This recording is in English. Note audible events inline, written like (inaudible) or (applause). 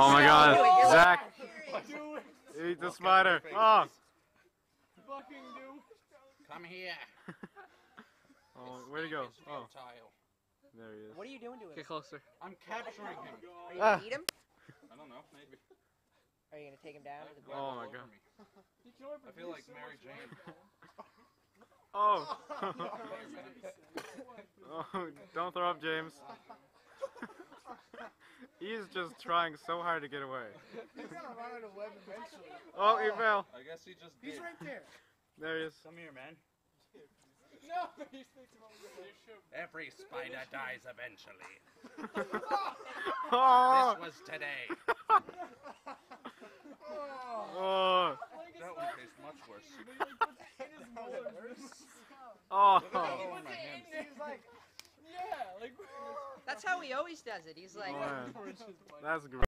Oh my god, you're Zach, eat the spider. Oh, Fucking do. Come here. oh, way to go. Oh, futile. there he is. What are you doing to him? Get closer. I'm capturing him. Are you Ah. gonna eat him? I don't know, maybe. Are you gonna take him down? to the Grab Oh my God. me. He can only I feel like Mary Jane. (laughs) Oh. Come here, man. oh, don't throw up, James. (laughs) He's just trying so hard to get away. He's gonna run out of web eventually. Oh, he fell. I guess he just He's did. right there. There he is. Come here, man. (laughs) No, he's thinking about Every spider dies eventually. (laughs) Oh, This was today. (laughs) oh, That one tastes much worse. in his molars. oh. Oh, my hands. He's like. That's how he always does it. He's like, Man, (laughs) that's great.